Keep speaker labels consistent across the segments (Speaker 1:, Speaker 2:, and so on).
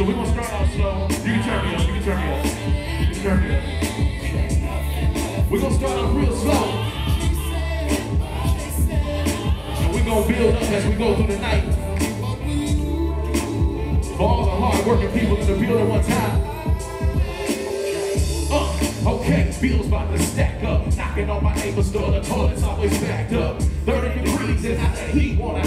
Speaker 1: So we're gonna start off slow. You can turn me up, you can turn me up. You can turn me up. We're gonna start off real slow. And we're gonna build up as we go through the night. For all the hard working people in the building one time. Uh, okay, bills about to stack up. Knocking on my neighbor's door, the toilet's always backed up. 30 degrees and how the heat wanna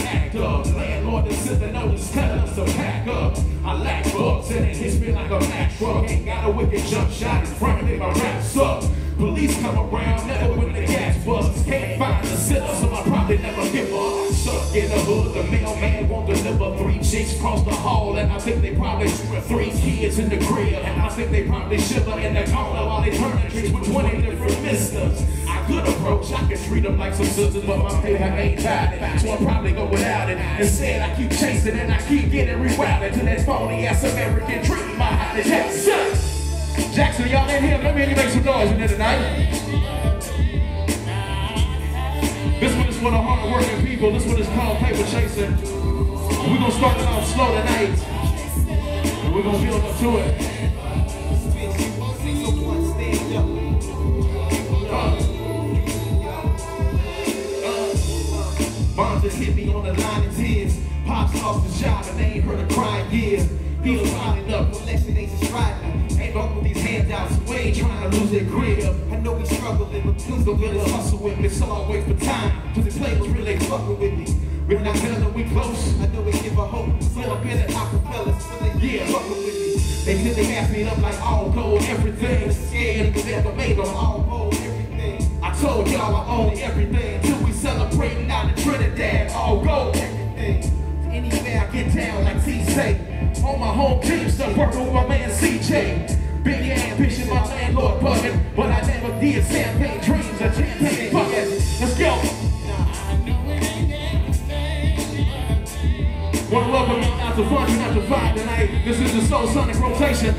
Speaker 1: truck. Ain't got a wicked jump shot in front of me, my raps up. Police come around, never when the gas busts. Can't the so I probably never give up. Stuck in the hood, the mailman won't deliver. Three chicks cross the hall, and I think they probably three kids in the crib. And I think they probably shiver in the corner while they turn the tricks with 20 different misters. I could approach, I could treat them like some sisters, but my paper ain't tied it. So I'll probably go without it. Instead, I keep chasing and I keep getting rerouted to that phony ass American dream. My is Jackson. Jackson, y'all in here? Let me make some noise in here tonight. This one is for the hard-working people. This one is called Paper Chasing. We're gonna start it off slow tonight. And we're gonna build up to it. Uh, uh, Mom just hit me on the line of tears. Pops lost his job and they ain't heard a cry in years. People lining up, election ain't just riding. Ain't up with these handouts, we ain't trying to lose their grip. Please don't hustle with me. So I wait for time, cause the players really fucking with me. When I tell them we close, I know we give a hope. Still up in it, acapella, so they yeah, fucking with me. They said they have me up like all gold, everything. Scared, cause never made them all gold, everything. I told y'all I own everything. Till we celebrating out in Trinidad, all gold, everything. Anywhere I get down like T-Say. On my home team, stuff working with my man CJ. Big ambition, my landlord bugging. But I never did champagne dreams or champagne buckets. Let's go. Wanna welcome you out to fun, out to vibe tonight. This is the Soul Sonic rotation.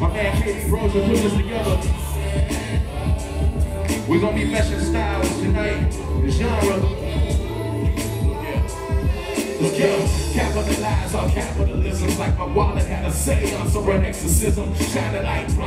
Speaker 1: My man Katie Rosa put this together. We're gonna be meshing styles tonight. The genre. Let's go. Capitalize on capitalism like my wallet had a seance or an exorcism. Light bright, like you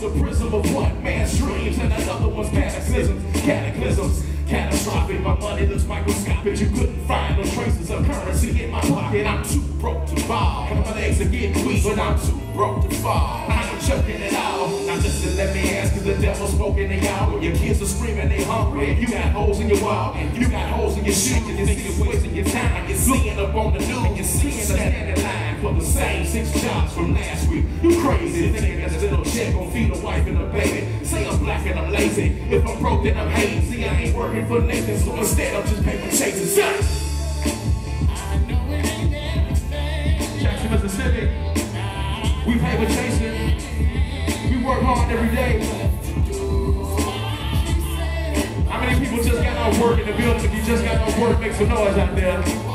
Speaker 1: through the prism of one man's dreams and another one's cataclysms. Cataclysms. Catastrophic, my money looks microscopic. You couldn't find no traces of currency in my pocket. I'm too broke to fall. My legs are getting weak, but I'm too broke to fall. I ain't chucking it all. Now listen, let me ask, cause the devil's spoken to y'all. When your kids are screaming, they hungry. You got holes in your wall, and you got holes in your shoes. You think you're wasting your time. You're seeing up on the news, and you're seeing the standing line for the same six jobs from last week. You crazy, thinking that little check gon' feed a wife and a baby. Say I'm black and I'm lazy. If I'm broke, then I'm hazy. I ain't working for Nathan, so instead I'm just paper chasing. Son. Jackson, Mississippi. We paper chasing. We work hard every day. How many people just got off work in the building? If you just got off work, make some noise out there.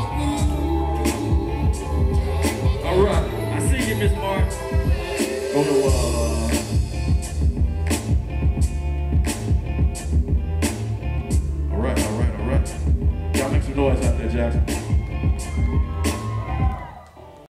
Speaker 2: boys
Speaker 1: out there, Jackson.